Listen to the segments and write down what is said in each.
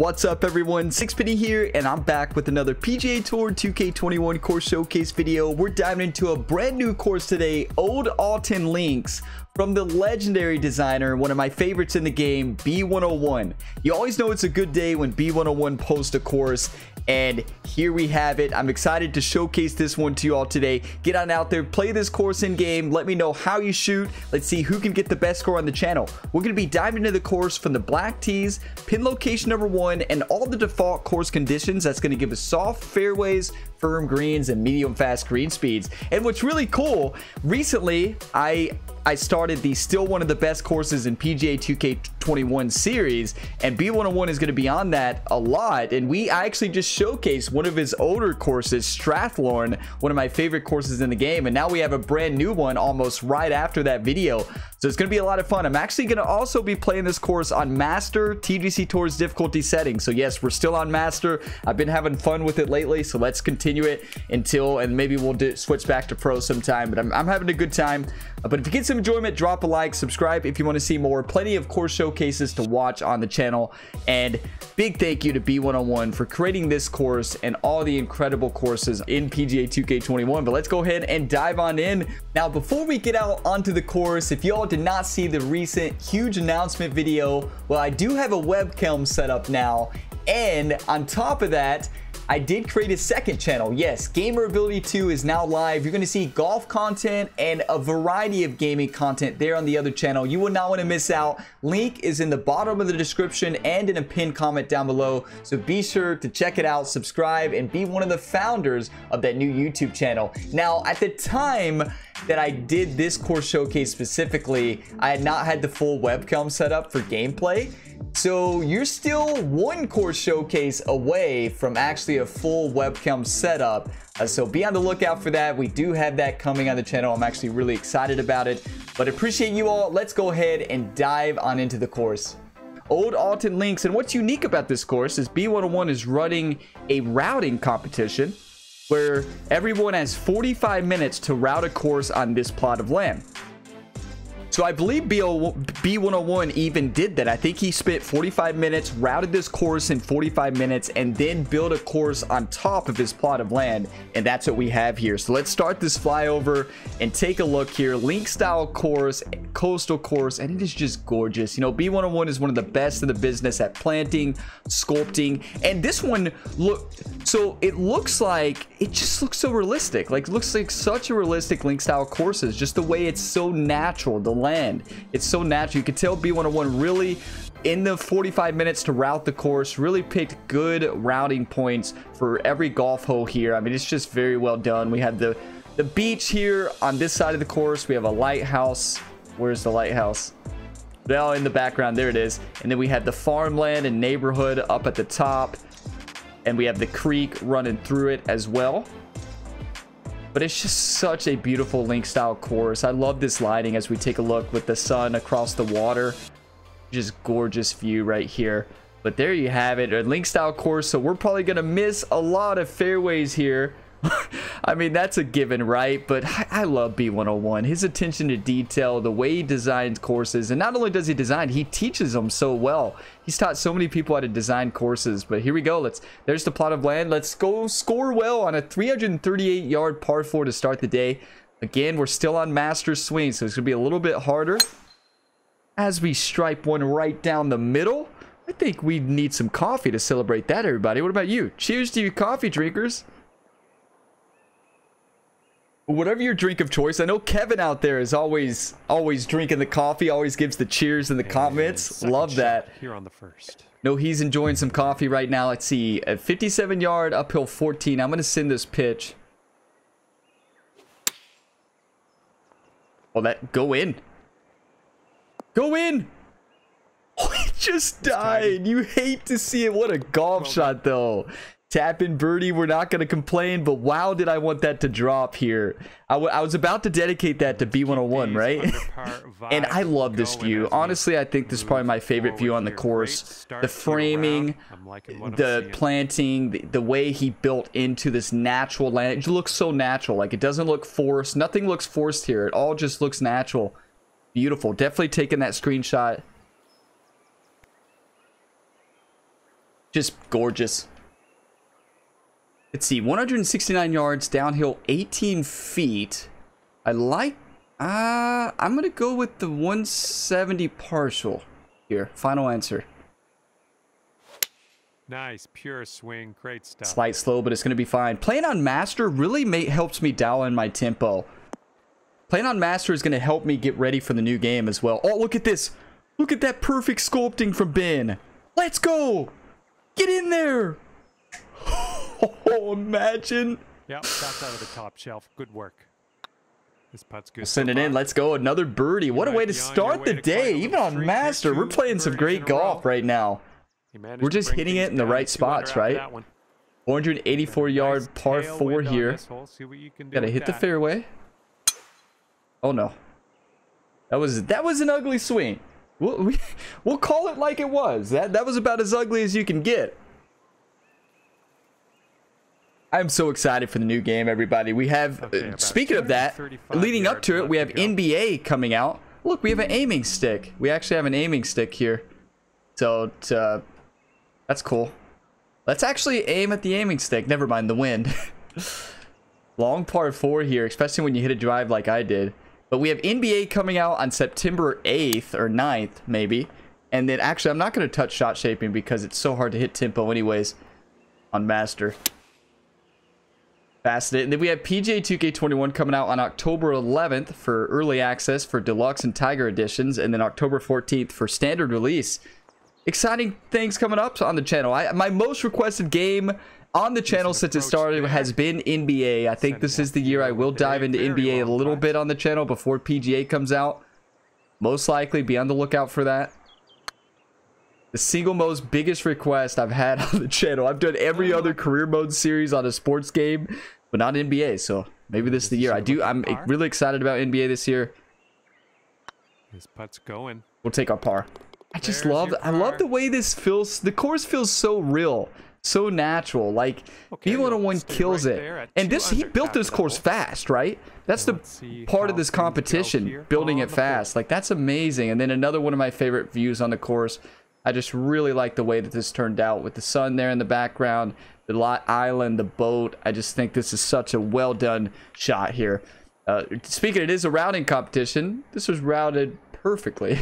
What's up everyone, Sixpenny here, and I'm back with another PGA Tour 2K21 course showcase video. We're diving into a brand new course today, Old Aulton Links, from the legendary designer, one of my favorites in the game, B101. You always know it's a good day when B101 posts a course, and here we have it. I'm excited to showcase this one to you all today. Get on out there, play this course in game. Let me know how you shoot. Let's see who can get the best score on the channel. We're going to be diving into the course from the black tees, pin location number one, and all the default course conditions. That's going to give us soft fairways, firm greens, and medium fast green speeds. And what's really cool, recently I I started the still one of the best courses in PGA 2K21 series, and B101 is going to be on that a lot. And we I actually just showcased one of his older courses, Strathlorn, one of my favorite courses in the game, and now we have a brand new one almost right after that video. So it's going to be a lot of fun. I'm actually going to also be playing this course on Master TGC Tours difficulty settings. So yes, we're still on Master. I've been having fun with it lately, so let's continue it until, and maybe we'll do, switch back to Pro sometime. But I'm, I'm having a good time. Uh, but if you get some enjoyment, drop a like, subscribe if you want to see more. Plenty of course showcases to watch on the channel. And big thank you to B101 for creating this course and all the incredible courses in PGA 2K21. But let's go ahead and dive on in. Now, before we get out onto the course, if y'all did not see the recent huge announcement video, well, I do have a webcam set up now. And on top of that, I did create a second channel. Yes, Gamer Ability 2 is now live. You're going to see golf content and a variety of gaming content there on the other channel. You will not want to miss out. Link is in the bottom of the description and in a pinned comment down below. So be sure to check it out, subscribe, and be one of the founders of that new YouTube channel. Now, at the time, that I did this course showcase specifically, I had not had the full webcam set up for gameplay. So you're still one course showcase away from actually a full webcam setup. Uh, so be on the lookout for that. We do have that coming on the channel. I'm actually really excited about it. But appreciate you all. Let's go ahead and dive on into the course. Old Aulton Links. And what's unique about this course is B101 is running a routing competition where everyone has 45 minutes to route a course on this plot of land. So I believe B101 even did that. I think he spent 45 minutes, routed this course in 45 minutes, and then built a course on top of his plot of land. And that's what we have here. So let's start this flyover and take a look here. Link style course, coastal course, and it is just gorgeous. You know, B101 is one of the best in the business at planting, sculpting, and this one look so it looks like it just looks so realistic. Like looks like such a realistic link style courses, just the way it's so natural. The land. It's so natural. You can tell B101 really in the 45 minutes to route the course really picked good routing points for every golf hole here. I mean it's just very well done. We have the the beach here on this side of the course. We have a lighthouse. Where's the lighthouse? Well in the background there it is. And then we have the farmland and neighborhood up at the top. And we have the creek running through it as well but it's just such a beautiful link style course. I love this lighting as we take a look with the sun across the water. Just gorgeous view right here. But there you have it, a link style course. So we're probably going to miss a lot of fairways here. I mean, that's a given, right? But I love B101. His attention to detail, the way he designs courses, and not only does he design, he teaches them so well. He's taught so many people how to design courses. But here we go. Let's. There's the plot of land. Let's go score well on a 338 yard par 4 to start the day. Again, we're still on master swing, so it's to be a little bit harder. As we stripe one right down the middle. I think we need some coffee to celebrate that, everybody. What about you? Cheers to you coffee drinkers whatever your drink of choice. I know Kevin out there is always always drinking the coffee, always gives the cheers in the and comments. Love that. Here on the first. No, he's enjoying some coffee right now. Let's see. At 57 yard, uphill 14. I'm going to send this pitch. Oh, that go in. Go in. Oh, he just died. You hate to see it. What a golf well, shot, though. Tap and birdie, we're not going to complain, but wow, did I want that to drop here. I, was about to dedicate that to B101, right? and I love this view. Honestly, I think this is probably my favorite view on the course. The framing, the planting, the, the way he built into this natural land. It looks so natural. Like, it doesn't look forced. Nothing looks forced here. It all just looks natural. Beautiful. Definitely taking that screenshot. Just gorgeous. Let's see, 169 yards, downhill 18 feet. I like, uh, I'm going to go with the 170 partial here. Final answer. Nice, pure swing, great stuff. Slight slow, but it's going to be fine. Playing on Master really may, helps me dial in my tempo. Playing on Master is going to help me get ready for the new game as well. Oh, look at this. Look at that perfect sculpting from Ben. Let's go. Get in there. Oh, imagine. Yep, that's out of the top shelf. Good work. This putt's good. Send it in. Let's go. Another birdie. What a way to start the day. Even on Master, we're playing some great golf right now. We're just hitting it in the right spots, right? 484 yard par 4 here. Gotta hit the fairway. Oh no. That was that was an ugly swing. We'll, we, we'll call it like it was. That that was about as ugly as you can get. I'm so excited for the new game, everybody. We have, okay, uh, speaking of that, leading up to it, we have NBA coming out. Look, we have an aiming stick. We actually have an aiming stick here. So, uh, that's cool. Let's actually aim at the aiming stick. Never mind the wind. Long par four here, especially when you hit a drive like I did. But we have NBA coming out on September 8th or 9th, maybe. And then actually, I'm not going to touch shot shaping because it's so hard to hit tempo anyways on Master. Fascinating. And then we have PGA 2K21 coming out on October 11th for early access for Deluxe and Tiger editions. And then October 14th for standard release. Exciting things coming up on the channel. I, my most requested game on the channel since it started has been NBA. I think this is the year I will dive into NBA a little bit on the channel before PGA comes out. Most likely be on the lookout for that. The single most biggest request I've had on the channel. I've done every oh. other career mode series on a sports game, but not NBA. So maybe this is the year. I do. I'm really excited about NBA this year. This putt's going. We'll take our par. I just love. I love the way this feels. The course feels so real so natural. Like okay, B101 kills right it. And this he built this course fast, right? That's the part of this competition, building it fast. Like that's amazing. And then another one of my favorite views on the course. I just really like the way that this turned out with the sun there in the background, the island, the boat. I just think this is such a well done shot here. Uh, speaking, it is a routing competition. This was routed perfectly.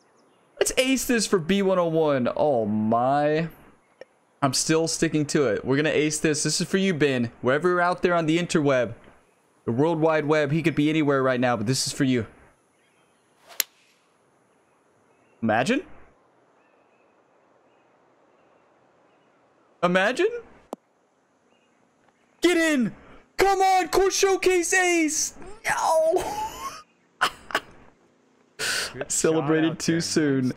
Let's ace this for B101. Oh my. I'm still sticking to it. We're going to ace this. This is for you, Ben. Wherever you're out there on the interweb, the World Wide Web, he could be anywhere right now, but this is for you. Imagine? Imagine? Get in! Come on, Course Showcase Ace! No! celebrated too soon.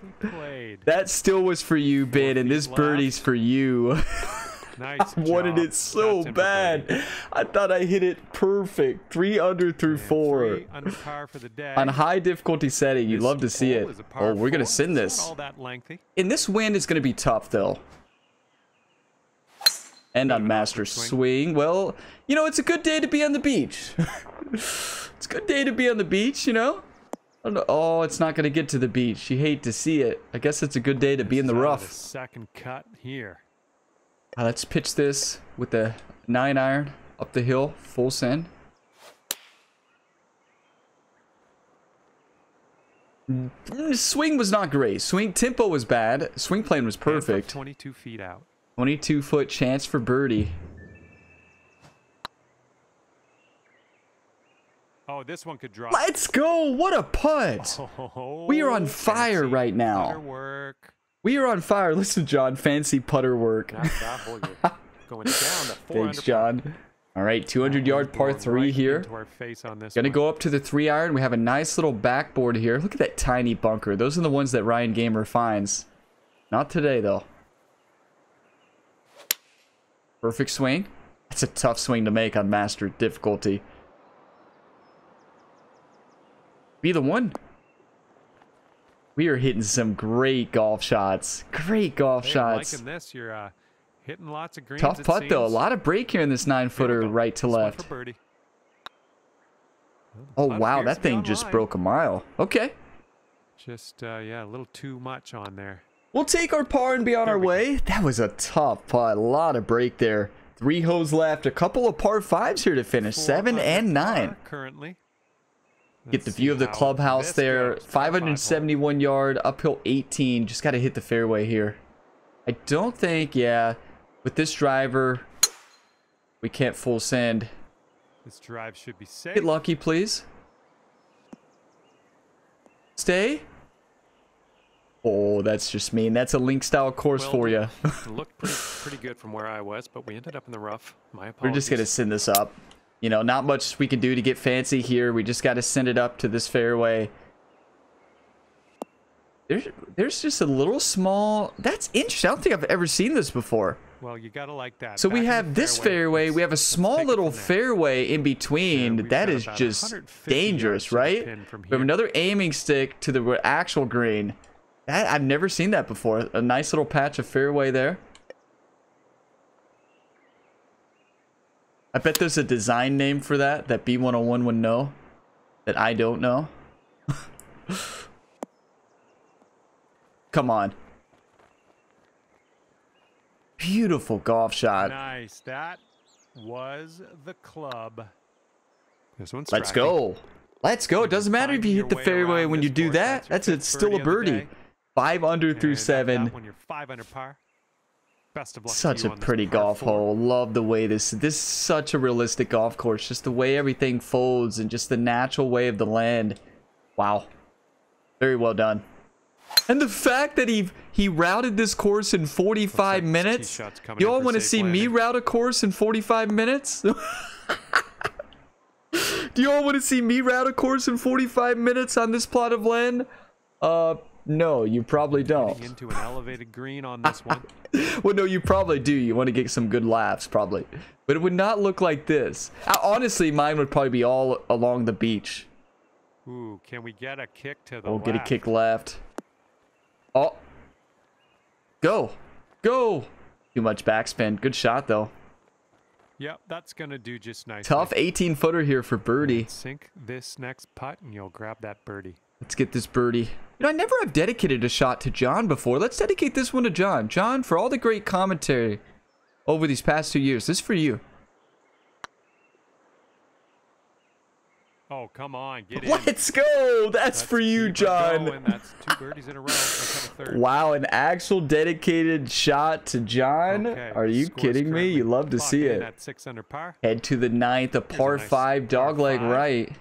That still was for you, Ben, and this birdie's for you. Nice I wanted it so bad. I thought I hit it perfect. Three under through four. Under On high difficulty setting, you love to see it. Oh, we're going to send this. And this wind is going to be tough, though. And on master swing. Well, you know, it's a good day to be on the beach. it's a good day to be on the beach, you know? Oh, it's not going to get to the beach. You hate to see it. I guess it's a good day to be in the rough. second cut here. Uh, let's pitch this with the 9 iron up the hill, full send. Mm, swing was not great. Swing tempo was bad. Swing plane was perfect. 22 feet out. 22 foot chance for birdie. Oh, this one could drop. Let's go. What a putt. Oh, we are on fire right now. Work. We are on fire. Listen, John, fancy putter work. Going down Thanks, John. All right, 200 yard par three right here. Gonna go up to the three iron. We have a nice little backboard here. Look at that tiny bunker. Those are the ones that Ryan Gamer finds. Not today, though. Perfect swing. That's a tough swing to make on master difficulty. Be the one. We are hitting some great golf shots. Great golf hey, shots. Liking this, you're uh, hitting lots of greens. Tough putt though. A lot of break here in this nine footer, right to left. Oh wow, that thing just broke a mile. Okay. Just uh, yeah, a little too much on there. We'll take our par and be on There our we go. way. That was a tough putt. A lot of break there. Three holes left. A couple of par fives here to finish. Four Seven and nine. Currently. Get the Let's view of the clubhouse there. goes for the five 571 yard, uphill 18. Just got to hit the fairway here. I don't think, yeah, with this driver, we can't full send. This drive should be safe. Get lucky, please. Stay. Oh, that's just mean. That's a link style course Well for you. looked pretty, pretty good from where I was, but we ended up in the rough. My apologies. We're just gonna send this up. You know, not much we can do to get fancy here. We just got to send it up to this fairway. There's, there's just a little small. That's interesting. I don't think I've ever seen this before. Well, you gotta like that. So Back we have this fairway. Let's- We have a small little fairway in between. we've that is just dangerous, right? We have another aiming stick to the actual green. That I've never seen that before. A nice little patch of fairway there. I bet there's a design name for that that B101 would know that I don't know. Come on. Beautiful golf shot. Nice. That was the club. This one's Let's tracking. go. Let's go. It doesn't matter if you hit the fairway when you do that. that's your That's fifth it's still a birdie of the birdie. day. Five under through And that- seven. One, you're five under par. Best of luck. Such a pretty golf hole. Love the way this this is such a realistic golf course. Just the way everything folds and just the natural way of the land. Wow. Very well done. And the fact that he he routed this course in 45 like minutes. You all want to see me route a course in 45 minutes? Do you all want to see me route a course in 45 minutes on this plot of land? Uh, no, you probably don't. Into an elevated green on this one. Well, no, you probably do. You want to get some good laughs, probably. But it would not look like this. Honestly, mine would probably be all along the beach. Ooh, can we get a kick to the Oh, left? get a kick left. Oh. Go. Go. Too much backspin. Good shot, though. Yep, that's gonna do just nice. Tough 18 footer here for birdie. Sink this next putt, and you'll grab that birdie. Let's get this birdie. You know, I never have dedicated a shot to John before. Let's dedicate this one to John. John, for all the great commentary over these past two years, this is for you. Oh, come on, get in. Let's go. That's Let's for you, John. going. That's two birdies in a row. Let's have a third. Wow, an actual dedicated shot to John? Okay, Are you kidding me? You love to see it. At six par. Head to the ninth, a par nice five dogleg right.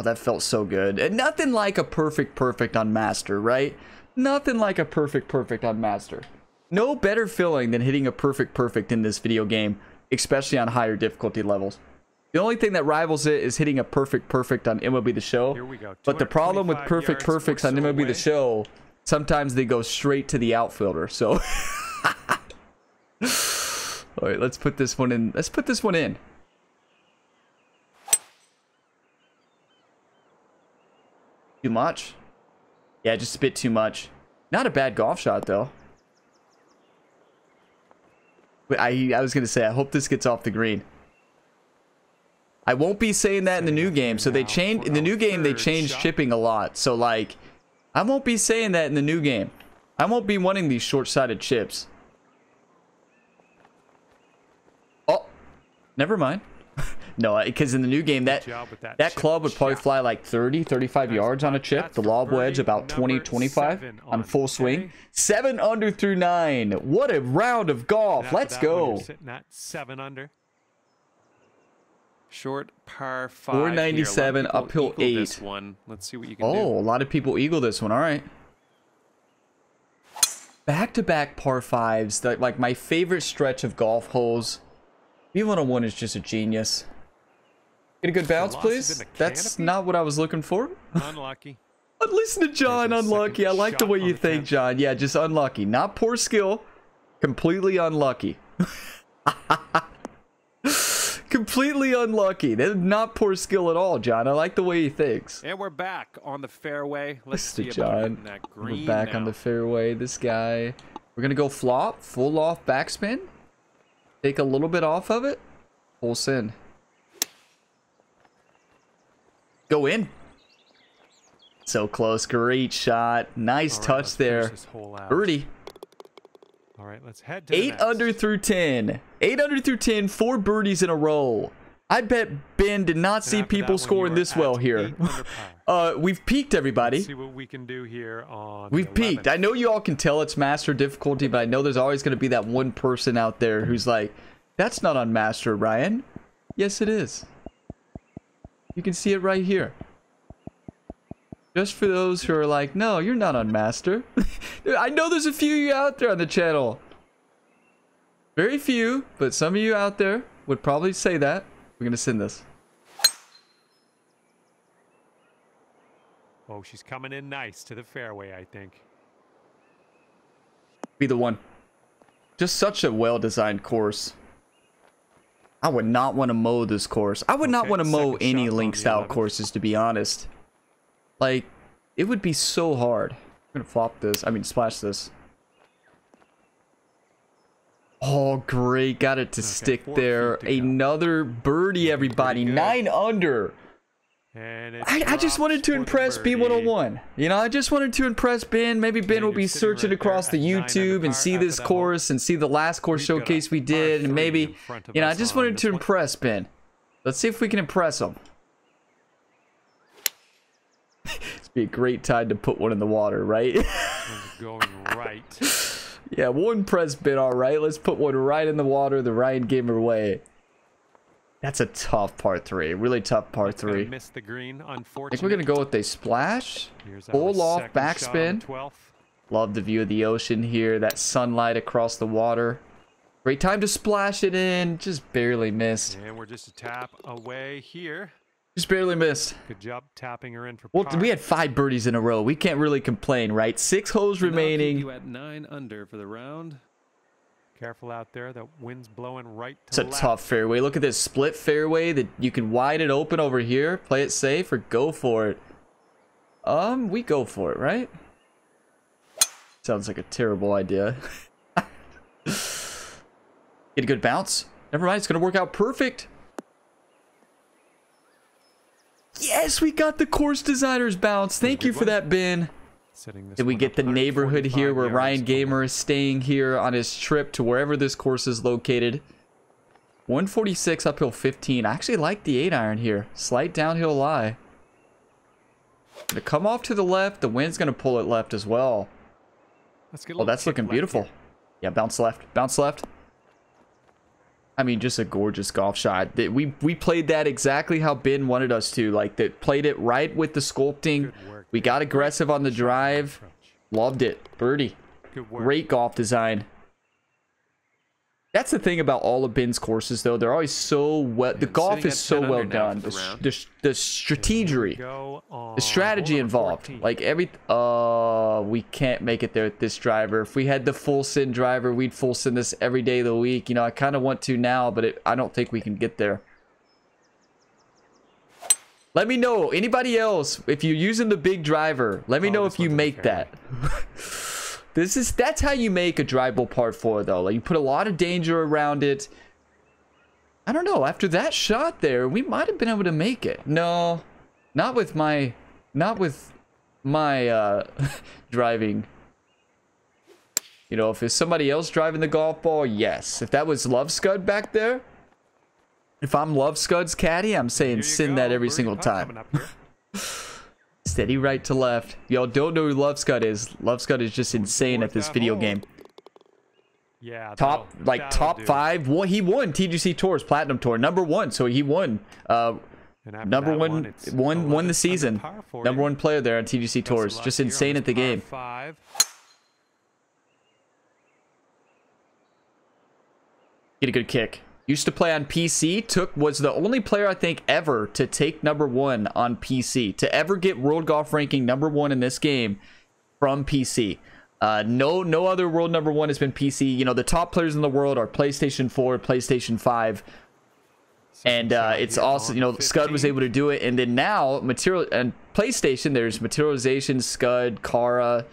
Oh, that felt so good. And nothing like a perfect perfect on master, right? Nothing like a perfect perfect on master. No better feeling than hitting a perfect perfect in this video game, especially on higher difficulty levels. The only thing that rivals it is hitting a perfect perfect on MLB The Show. Here we go. But the problem with 225 perfect perfects on MLB The. Show, sometimes they go straight to the outfielder. So, all right, let's put this one in. Let's put this one in. Too much? Yeah, just a bit too much. Not a bad golf shot though. Wait, I I was gonna say I hope this gets off the green. I won't be saying that in the new game. So they changed in the new game. They changed chipping a lot. So like, I won't be saying that in the new game. I won't be wanting these short-sighted chips. Oh, never mind. no, because in the new game that that club would probably shot. fly like 30, 35 Nice yards on a chip. The lob wedge about 20, 25 on on full swing. Seven under through nine. What a round of golf. Let's that one, you're go. Sitting at seven under. Short par five. 497, here. A lot of people uphill eagle This eight. one. Let's see what you can Oh, do. a lot of people eagle this one. All right. Back to back par fives. Like my favorite stretch of golf holes. B101 is just a genius. Get a good bounce, please. That's not what I was looking for. Unlucky. But listen to John, unlucky. I like the way you think, 10th. John. Yeah, just unlucky. Not poor skill. Completely unlucky. Completely unlucky. Not poor skill at all, John. I like the way he thinks. And we're back on the fairway. Let's Listen see to John. that green We're back on the fairway. This guy. We're gonna go flop, full off backspin. Take a little bit off of it. Full send. Go in. So close. Great shot. Nice All right, touch there. this. Birdie. All right, let's head to Eight next. under through 10. Eight under through 10. Four birdies in a row. I bet Ben did not And see people scoring this well here. Uh, we've peaked, everybody. Let's see what we can do here on. We've peaked. I know you all can tell it's master difficulty, but I know there's always going to be that one person out there who's like, that's not on master, Ryan. Yes, it is. You can see it right here. Just for those who are like, no, you're not on master. I know there's a few of you out there on the channel. Very few, but some of you out there would probably say that. We're going to send this. Oh, she's coming in nice to the fairway, I think. be the one. Just such a well-designed course. I would not want to mow this course. I would not want to mow any link style 11th. courses, to be honest. Like, it would be so hard. I'm gonna flop this. I mean, splash this. Oh, great. Got it to stick there. to. Another birdie, everybody. Nine under. And I, I just wanted to impress. B101. You know, I just wanted to impress Ben. Maybe Ben will be searching right across the YouTube and see this course and see the last course showcase we did. And maybe, in front of you know, I just wanted to impress Ben. Let's see if we can impress him. It's be a great time to put one in the water, right? Going right. yeah, we'll impress Ben, all right. Let's put one right in the water the Ryan Gamer way. That's a tough part three. Really tough part three. Miss the green, I think we're going to go with a splash. Here's our full off second shot on backspin. the 12th. Love the view of the ocean here. That sunlight across the water. Great time to splash it in. Just barely missed. And we're just a tap away here. Just barely missed. Good job tapping her in for Well, par. we had five birdies in a row. We can't really complain, right? Six holes And that'll keep remaining. You at nine under for the round. Careful out there. The wind's blowing right to It's a left. tough fairway. Look at this split fairway that you can wide it open over here. Play it safe or go for it. Um, we go for it, right? Sounds like a terrible idea. Get a good bounce. Never mind, it's gonna work out perfect. Yes, we got the course designer's bounce. Thank you for that, Ben. Setting this Did we get the neighborhood here where Ryan oh, Gamer is staying here on his trip to wherever this course is located? 146 uphill 15. I actually like the 8 iron here. Slight downhill lie. Gonna come off to the left. The wind's gonna pull it left as well. Let's get a Oh, that's looking beautiful. here. Yeah, bounce left. Bounce left. I mean, just a gorgeous golf shot. We we played that exactly how Ben wanted us to. Like that, played it right with the sculpting. We got aggressive on the drive. Loved it. Birdie. Great golf design. That's the thing about all of Ben's courses, though. They're always so well. The golf is so well done. The, the the, strategy, the strategy involved. Like every. Uh, we can't make it there with this driver. If we had the full sin driver, we'd full sin this every day of the week. You know, I kind of want to now, but it, I don't think we can get there. Let me know. Anybody else, if you're using the big driver, let me Oh, know if you one's in the make that. this is that's how you make a drivable part four though. Like you put a lot of danger around it. I don't know. After that shot there, we might have been able to make it. No, not with my, not with my uh, driving. You know, if it's somebody else driving the golf ball, yes. If that was Love Scud back there, if I'm Love Scud's caddy, I'm saying send go, that every single time. coming up here. Steady right to left. Y'all don't know who Love Scud is. Love Scud is just insane at this video hole. game. Yeah. Top like top do. five. Well, he won TGC Tours Platinum Tour number one, so he won. Uh, number one, it's won won the season. Number one player there on TGC Tours. Just insane at the game. Five. Get a good kick. Used to play on PC. Took was the only player I think ever to take number one on PC to ever get World Golf ranking number one in this game from PC. Uh, no, no other world number one has been PC. You know, the top players in the world are PlayStation 4, PlayStation 5, and uh, it's also you know Scud was able to do it, and then now material and PlayStation. There's materialization, Scud, Kara,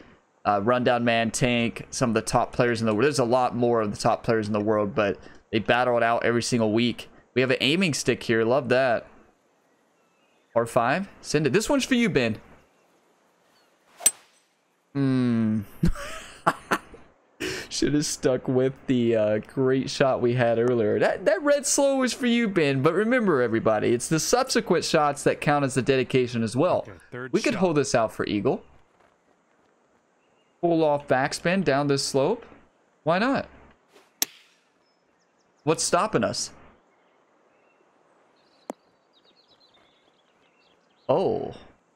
uh, Rundown Man, Tank, some of the top players in the world. There's a lot more of the top players in the world, but they battle it out every single week. We have an aiming stick here. Love that. R5, send it. This one's for you, Ben. Hmm. Should have stuck with the uh, great shot we had earlier. That that red slow was for you, Ben. But remember, everybody, it's the subsequent shots that count as the dedication as well. Okay, we could shot. hold this out for eagle. Pull off backspin down this slope. Why not? What's stopping us? Oh.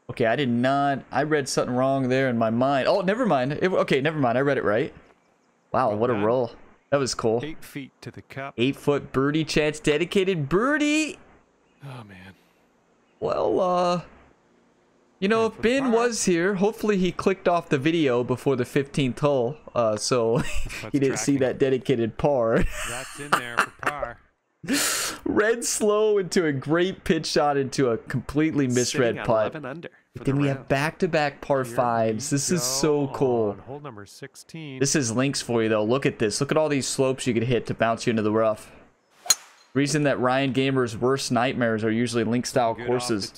Okay, I did not. I read something wrong there in my mind. Oh, never mind. It, okay, never mind. I read it right. Wow, what a roll. That was cool. Eight feet to the cup. Eight foot birdie chance dedicated birdie. Oh man. Well, uh, you know, if Ben was here, hopefully he clicked off the video before the 15th hole, uh, so he didn't see that dedicated par. That's in there for par. Red slow into a great pitch shot into a completely misread putt. 11 under. Then the we have back-to-back par Here fives. This is so cool. Hole number 16. This is links for you though. Look at this. Look at all these slopes you could hit to bounce you into the rough. Reason that Ryan Gamer's worst nightmares are usually link style Good courses.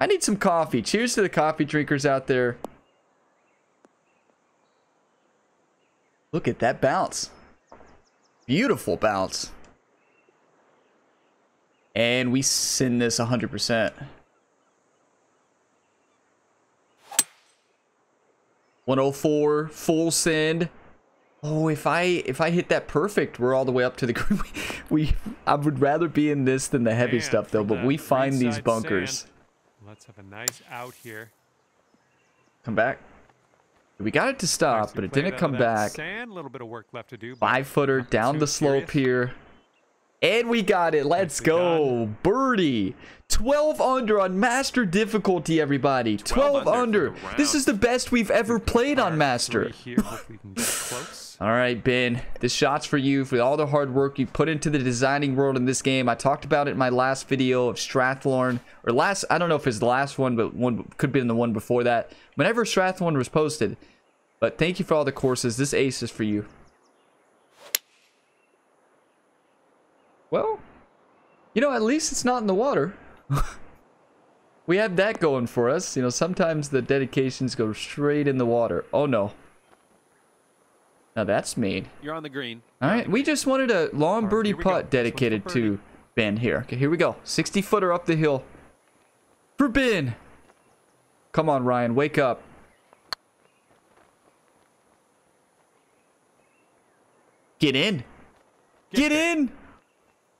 I need some coffee. Cheers to the coffee drinkers out there. Look at that bounce. Beautiful bounce. And we send this 100%. 104 full send. Oh, if I if I hit that perfect, we're all the way up to the green. We, we I would rather be in this than the heavy stuff though. But we find these bunkers. sand. Let's have a nice out here. Come back. We got it to stop, but it didn't come back. Sand, a little bit of work left to do. Five footer down the slope here. And we got it. Let's go. Birdie. 12 under on master difficulty, everybody. 12, 12 under under. This is the best we've ever played on master. three Here, hope we can get it close. All right, Ben. This shot's for you for all the hard work you put into the designing world in this game. I talked about it in my last video of Strathlorn, or last. I don't know if it's the last one, but one could be in the one before that. Whenever Strathlorn was posted. But thank you for all the courses. This ace is for you. Well, you know, at least it's not in the water. we have that going for us. You know, sometimes the dedications go straight in the water. Oh no. Now that's mean. You're on the green. All right, we just wanted a long right, birdie go. putt for dedicated to Ben here. Okay, here we go. 60 footer up the hill for Ben. Come on, Ryan, wake up. Get in. Get, in.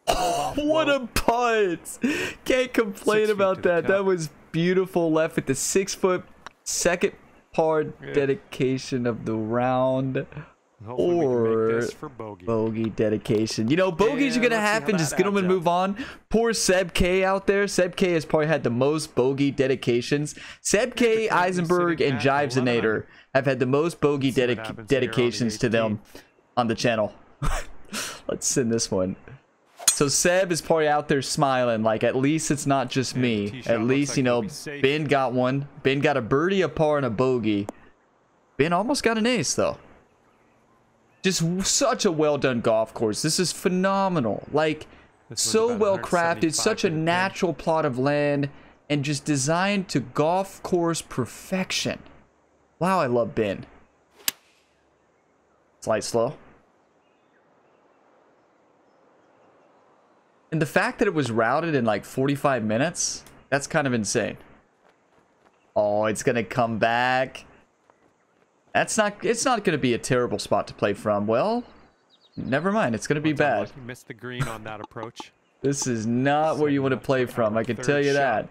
What a putt. Can't complain about that. That was beautiful. Left at the six foot second par Yeah. dedication of the round. Hopefully Or for bogey. Bogey dedication. You know, bogeys are gonna let's see how happen. Just get them and move on. Poor Seb K out there. Seb K has probably had the most bogey dedications. Seb K, Eisenberg, and at 11 have had the most bogey See what dedic- happens here on the dedications to them on the channel. Let's send this one. So Seb is probably out there smiling, like at least it's not just Yeah, me. At least like you know be. Ben got one. Ben got a birdie, a par, and a bogey. Ben almost got an ace though. Just such a well done golf course. This is phenomenal. Like so well crafted, 175 such a natural plot of land, and just designed to golf course perfection. Wow, I love Ben. Slight slow. And the fact that it was routed in like 45 minutes, that's kind of insane. Oh, it's gonna come back. That's not it's not gonna be a terrible spot to play from. Well, never mind, it's gonna be oh, bad. Missed the green on that approach. This is not where you want to play from, I can tell you that.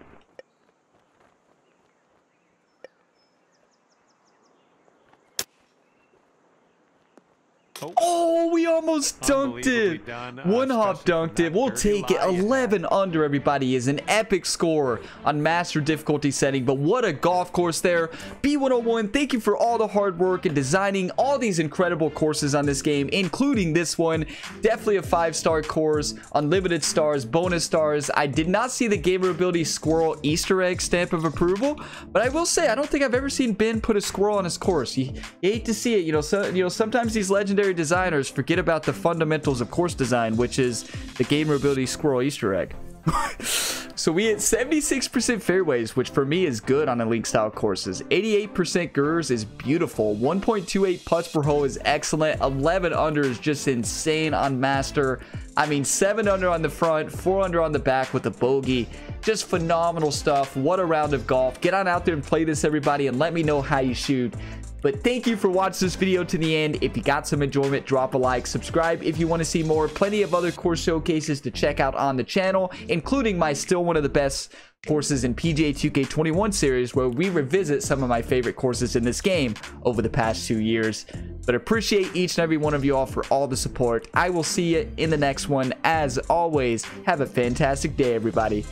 Shot. Oh, we almost dunked it. done, uh, One hop dunked it. We'll take it. lie you 11 under, everybody, is an epic score on master difficulty setting. But what a golf course there. B101, thank you for all the hard work in designing all these incredible courses on this game, including this one. Definitely a five-star course, unlimited stars, bonus stars. I did not see the Gamer Ability Squirrel Easter egg stamp of approval, but I will say I don't think I've ever seen Ben put a squirrel on his course. You, you hate to see it. You know, so, you know, sometimes these legendary designers forget about the fundamentals of course design, which is the Gamer Ability Squirrel Easter egg. So we hit 76% fairways, which for me is good on link style courses. 88% GERS is beautiful. 1.28 putts per hole is excellent. 11 under is just insane on master. I mean, 7 under on the front, 4 under on the back with a bogey. Just phenomenal stuff. What a round of golf. Get on out there and play this, everybody, and let me know how you shoot. But thank you for watching this video to the end. If you got some enjoyment, drop a like, subscribe if you want to see more. Plenty of other course showcases to check out on the channel, including my still one of the best courses in PGA 2K21 series where we revisit some of my favorite courses in this game over the past two years. But appreciate each and every one of you all for all the support. I will see you in the next one. As always, have a fantastic day, everybody.